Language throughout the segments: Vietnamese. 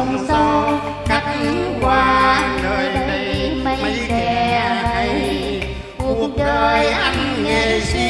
sông sâu cắt qua nơi đây mấy kẻ hay. Cuộc đời anh nghệ sĩ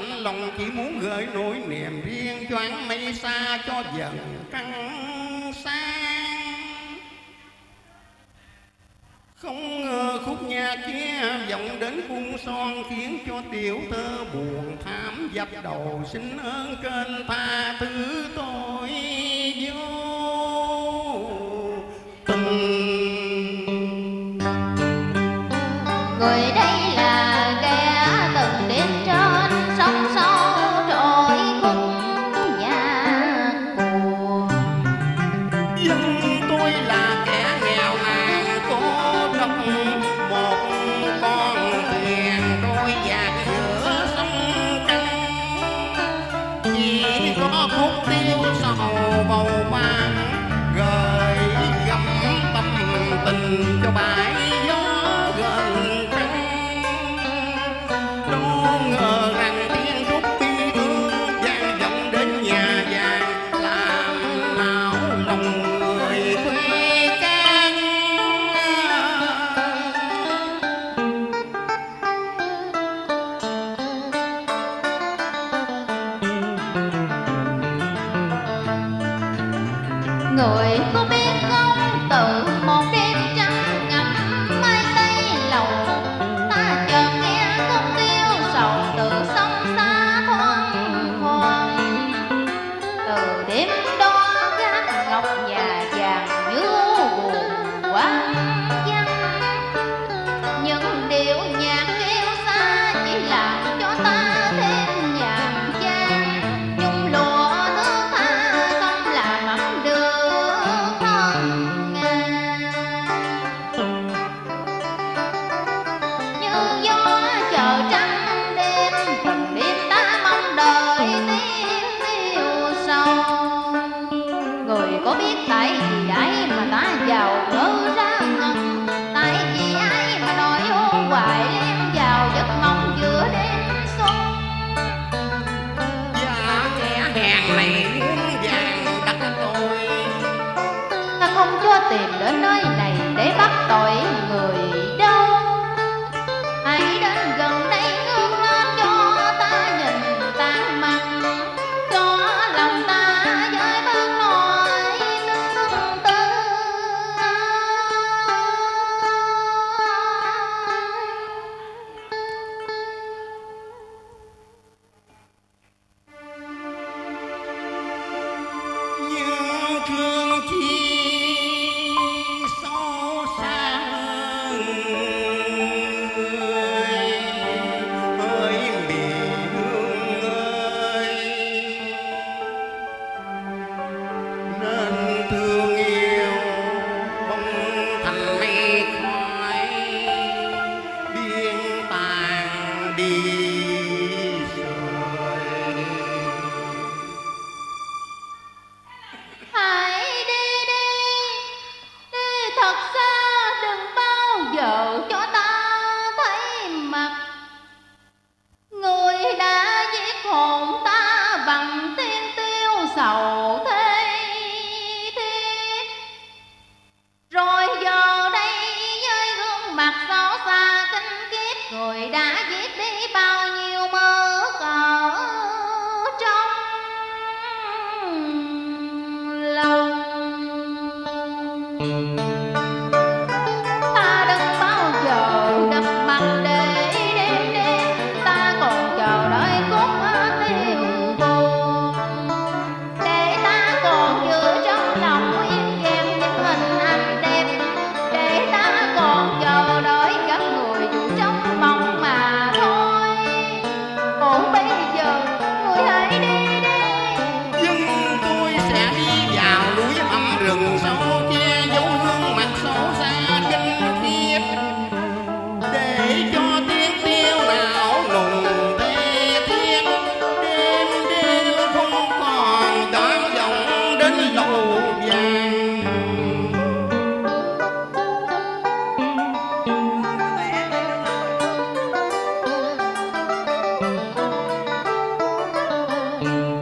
lạnh lòng chỉ muốn gửi nỗi niềm riêng choáng mây xa, cho dần trăng sáng. Không ngờ khúc nhà kia vọng đến cung son khiến cho tiểu thơ buồn thảm, dập đầu xin ơn kênh tha thứ tôi. người có biết không? Tự Bye.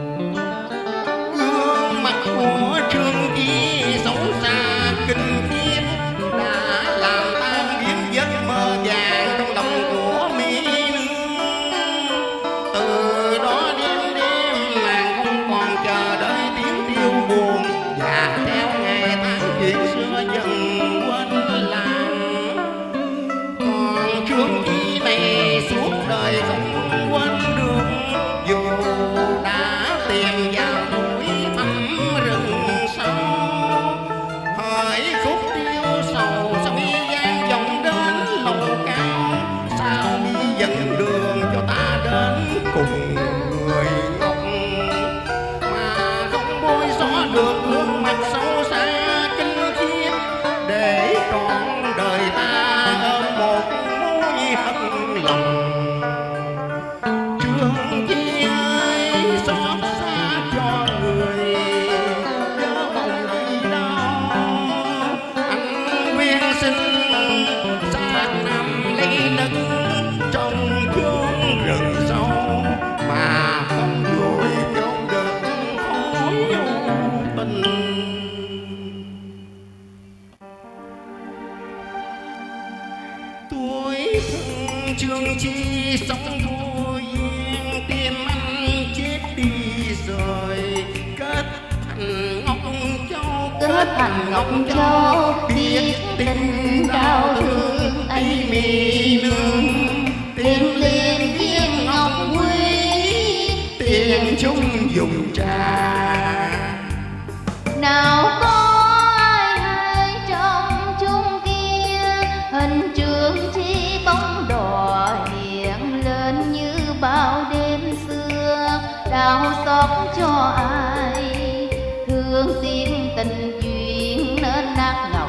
thành ngọc châu biết tình đau thương. Ấy mi nương tiếng lên tiếng ngọc quý, tiền chung dùng trà. No.